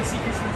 principios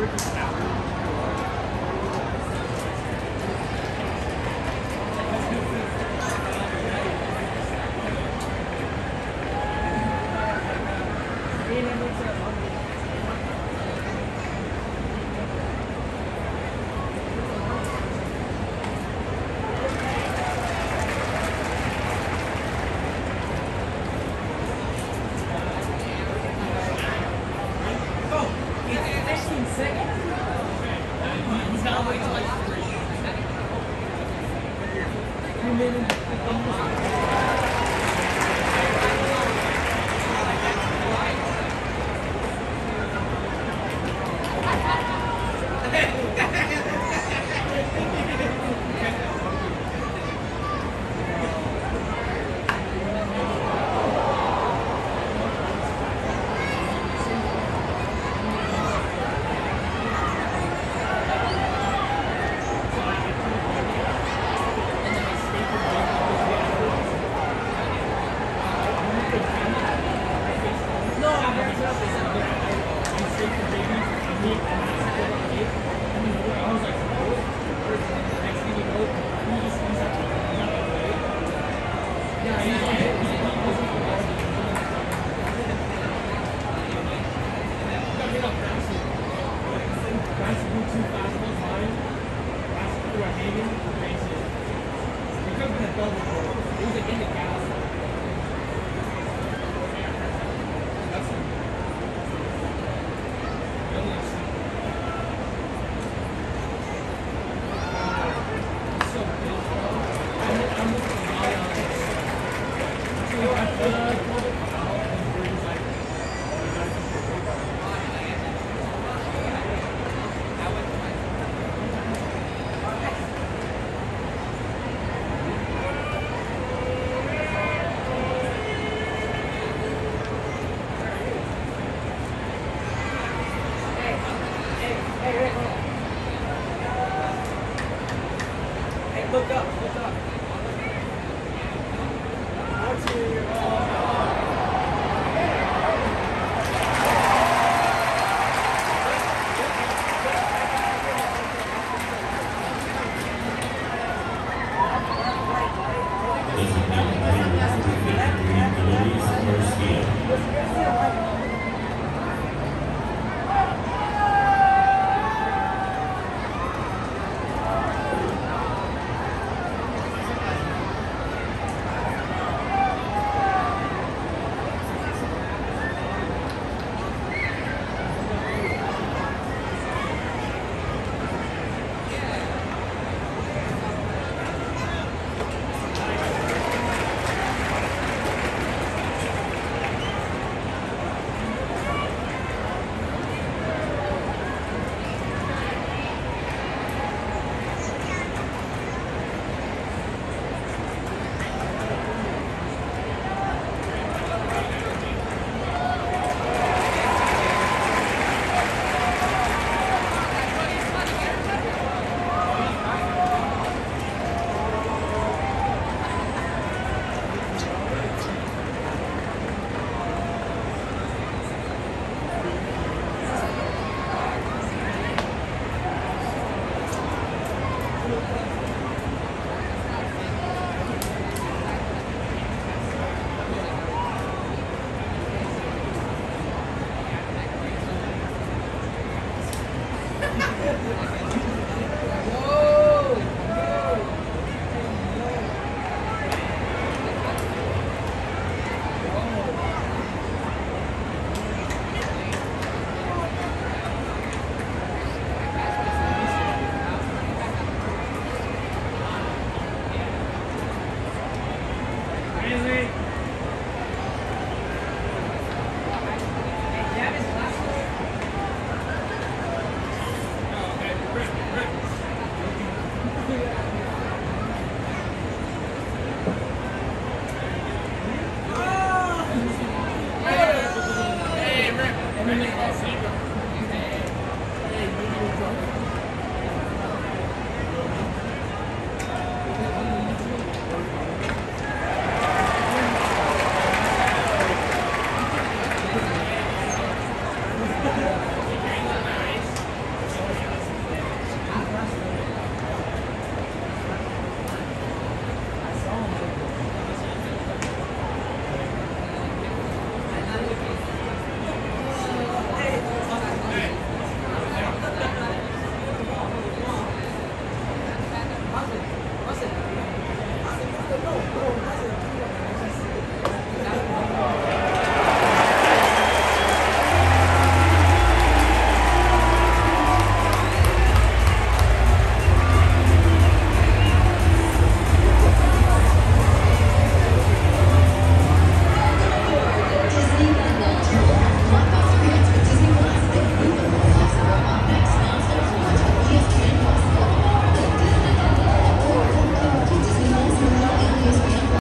Ricky Thank you. Uh, どっかど